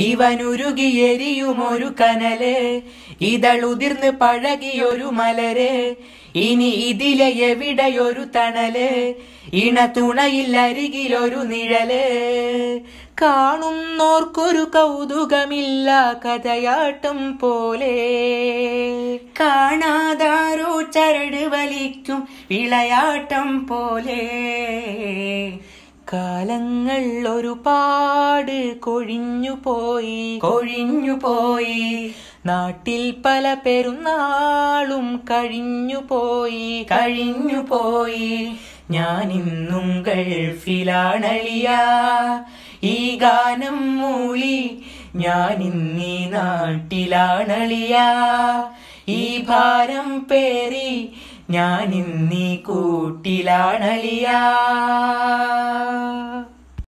ഇവനുരുകിയെരിയുമൊരു കനലെ ഇതളുതിർന്ന് പഴകിയൊരു മലരെ ഇനി ഇതിലെ എവിടെയൊരു തണൽ ഇണ നിഴൽ. കാണുന്നോർക്കൊരു കൗതുകമില്ല കഥയാട്ടം പോലെ. കാണാതാരോ ചരട് വലിക്കും വിളയാട്ടം പോലെ. കാലങ്ങൾ ഒരുപാട് കൊഴിഞ്ഞു പോയി. കൊഴിഞ്ഞു പോയി. നാട്ടിൽ പല പെരുന്നാളും കഴിഞ്ഞു പോയി. കഴിഞ്ഞു പോയി. ഞാൻ ഇന്നും ഗൾഫിലാണളിയ. ഈ ഗാനം മൂളി ഞാൻ ഇന്നീ നാട്ടിലാണളിയ. ഈ ഭാരം പേറി ഞാൻ ഇന്നീ കൂട്ടിലാണളിയ.